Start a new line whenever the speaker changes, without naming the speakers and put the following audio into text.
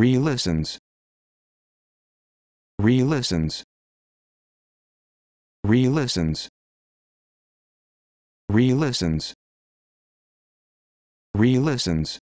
re-listens. Re-listens. Re-listens. Re-listens. Re-listens.